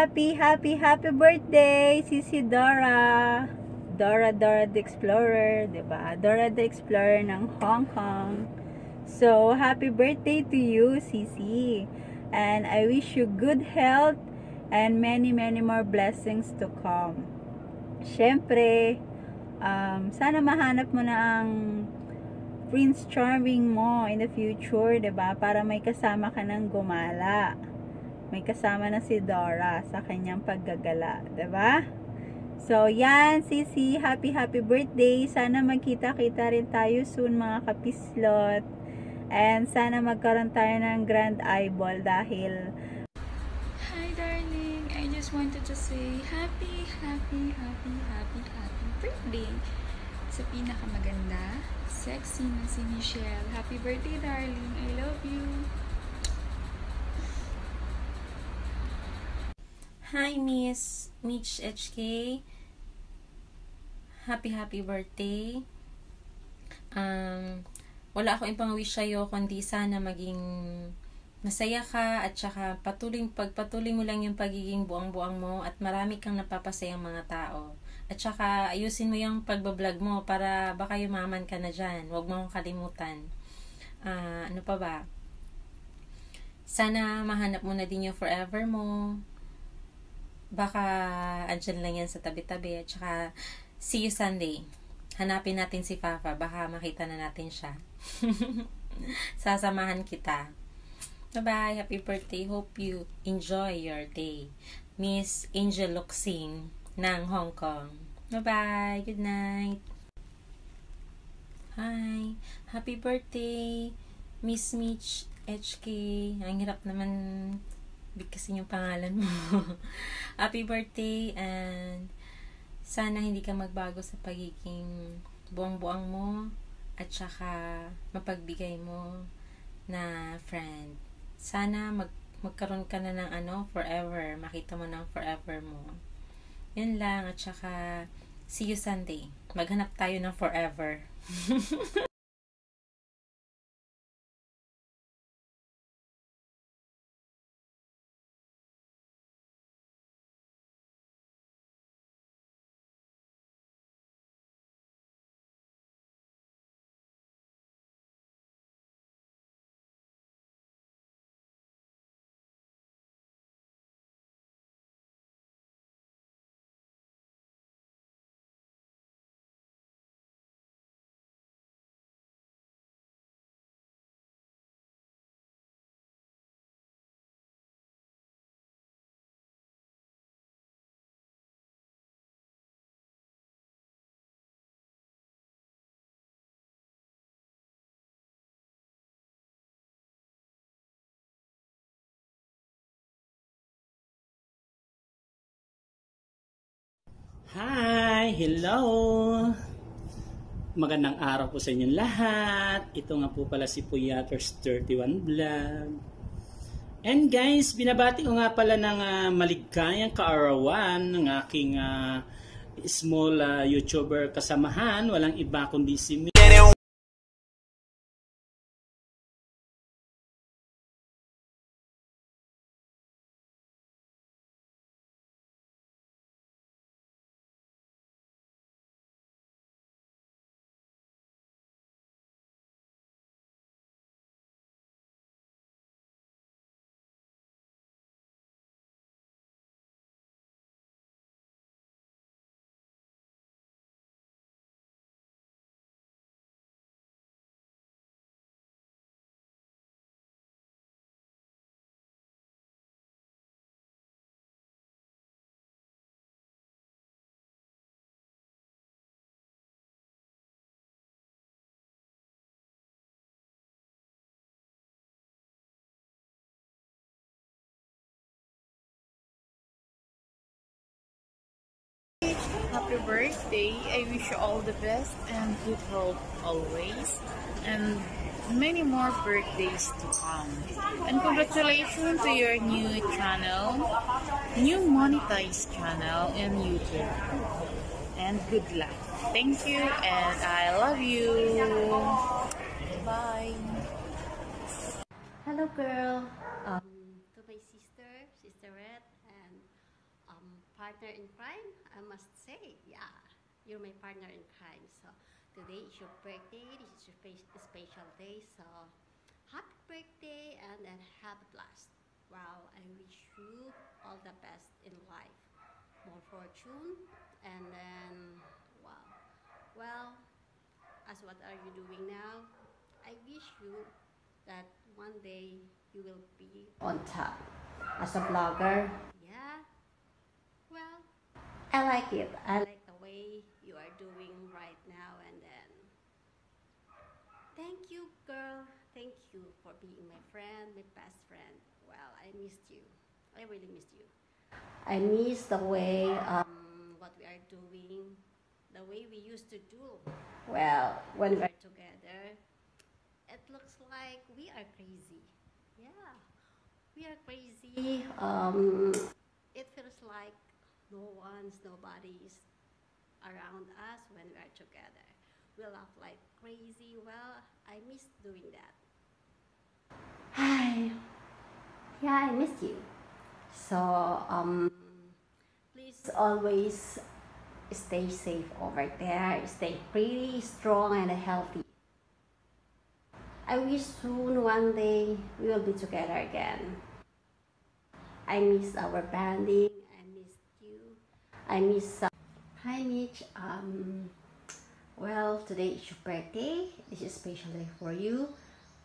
Happy, happy, happy birthday, Sisi Dora. Dora, Dora the Explorer, ba? Dora the Explorer ng Hong Kong. So, happy birthday to you, Sisi. And I wish you good health and many, many more blessings to come. Siyempre, um, sana mahanap mo na ang Prince Charming mo in the future, ba? Para may kasama ka ng gumala. May kasama na si Dora sa kanyang paggagala, 'di ba? So, yan, Sisi, happy happy birthday. Sana magkita-kita rin tayo soon mga kapislot. And sana magkaroon tayo ng grand eyeball dahil Hi darling, I just wanted to say happy, happy, happy, happy, happy birthday sa pinakamaganda, sexy na si Michelle. Happy birthday darling, I love you. Hi, Miss Mitch HK. Happy, happy birthday. Um, wala ako ibang wish sa'yo, kundi sana maging masaya ka at saka patuloy, pagpatuloy mo lang yung pagiging buang-buang mo at marami kang napapasayang mga tao. At saka ayusin mo yung pagbablog mo para baka yumaman ka na dyan. Huwag mo akong kalimutan. Ah, ano pa ba? Sana mahanap mo na din yung forever mo baka andyan lang yan sa tabi-tabi. At saka, see you Sunday. Hanapin natin si Papa. Baka makita na natin siya. Sasamahan kita. Bye-bye. Happy birthday. Hope you enjoy your day. Miss Angel Luxing ng Hong Kong. Bye-bye. Good night. Hi. Happy birthday. Miss Mitch HK. Ang hirap naman bigkasin yung pangalan mo. Happy birthday and sana hindi ka magbago sa pagiging buang-buang mo at saka mapagbigay mo na friend. Sana mag magkaroon ka na ng ano, forever. Makita mo ng forever mo. Yun lang. At saka, see you Sunday. Maghanap tayo ng forever. Hi! Hello! Magandang araw po sa inyong lahat. Ito nga po pala si Puyaters 31 Vlog. And guys, binabati ko nga pala ng uh, maligayang kaarawan ng aking uh, small uh, YouTuber kasamahan. Walang iba kundi si Happy birthday. I wish you all the best and good health always. And many more birthdays to come. And congratulations to your new channel, new monetized channel in YouTube. And good luck. Thank you and I love you. Bye. Hello, girl. Um, to my sister, Sister Red, partner in crime, I must say, yeah, you're my partner in crime. So today is your birthday, this is your special day. So happy birthday and then have a blast. Wow, I wish you all the best in life, more fortune, and then wow. Well, as what are you doing now? I wish you that one day you will be on top as a blogger. I like it. I like the way you are doing right now and then. Thank you, girl. Thank you for being my friend, my best friend. Well, I missed you. I really missed you. I miss the way um, what we are doing, the way we used to do. Well, when we're together, it looks like we are crazy. Yeah, we are crazy. Um, it feels like no one's, nobody's around us when we are together. We laugh like crazy. Well, I miss doing that. Hi. Yeah, I miss you. So, um, please always stay safe over there. Stay pretty strong and healthy. I wish soon one day we will be together again. I miss our banding. I miss Hi, Mitch. Um, well, today is your birthday. This is day for you.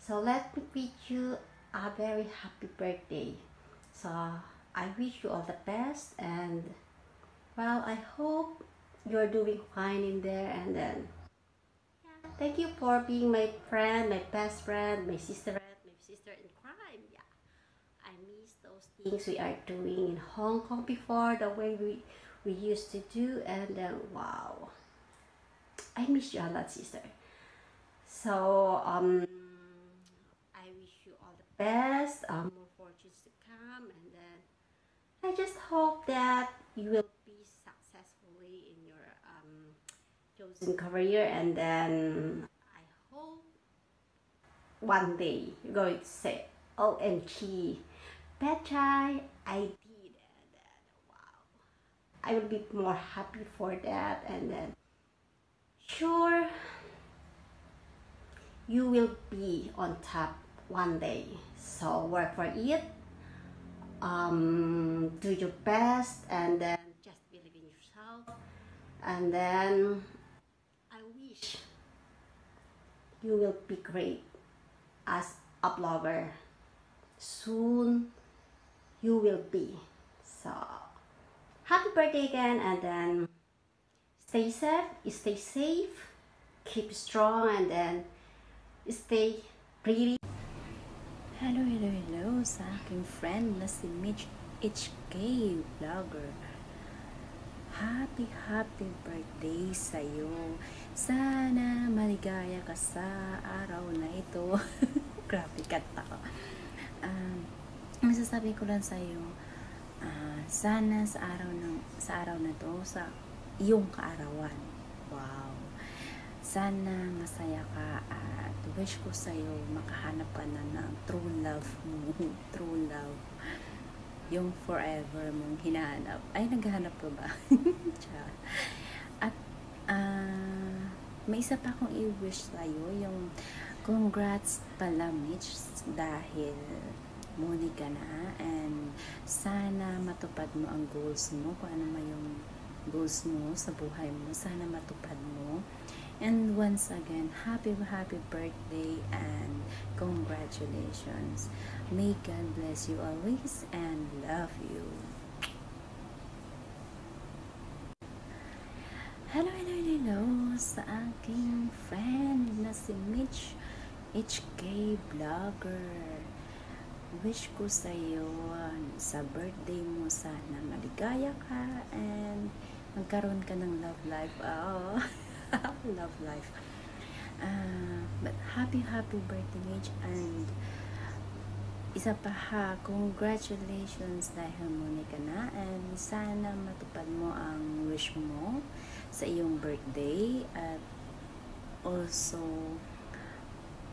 So let me wish you a very happy birthday. So I wish you all the best and well, I hope you're doing fine in there and then yeah, thank you for being my friend, my best friend, my sister, my sister in crime. Yeah. I miss those things we are doing in Hong Kong before, the way we, we used to do, and then wow, I miss you a lot, sister. So, um, I wish you all the best, um, more fortunes to come, and then I just hope that you will be successfully in your um, chosen career, and then I hope one day you're going to say, OMG, Betchay, I did it. And then, wow. I will be more happy for that. And then, sure, you will be on top one day. So work for it. Um, do your best and then just believe in yourself. And then I wish you will be great as a blogger. Soon you will be. So happy birthday again and then stay safe, stay safe, keep strong and then stay pretty. Hello, hello, hello sa aking friend na si Mitch HK Vlogger. Happy, happy birthday sa'yo. Sana maligaya ka sa araw na ito. Grabe kanta ko. Um, masasabi ko lang sa'yo, ah, sana sa araw, ng, sa araw na to, sa iyong kaarawan. Wow. Sana masaya ka at wish ko sa'yo makahanap ka na ng true love mo. true love. Yung forever mong hinahanap. Ay, naghahanap ka ba? At, ah, may isa pa akong i-wish sa'yo. Yung congrats pala, Mitch, dahil muli ka na. And sana matupad mo ang goals mo kung ano man yung goals mo sa buhay mo sana matupad mo. And once again happy happy birthday and congratulations. May God bless you always and love you. Hello, hello, hello sa aking friend na si Mitch HK Vlogger. Wish ko sa iyo sa birthday mo sana maligaya ka and magkaroon ka ng love life. Oh, love life. Ah, but happy, happy birthday, Mitch. And isa pa ha, congratulations dahil muna na and sana matupad mo ang wish mo sa iyong birthday at also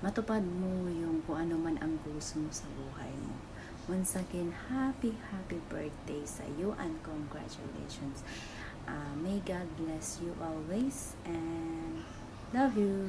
matupad mo yung kung ano man ang gusto mo sa buhay mo. Once again, happy, happy birthday sa iyo and congratulations. Uh, may God bless you always and love you.